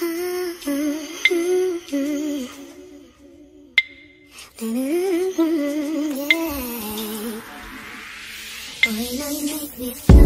yeah. Boy, now you make me feel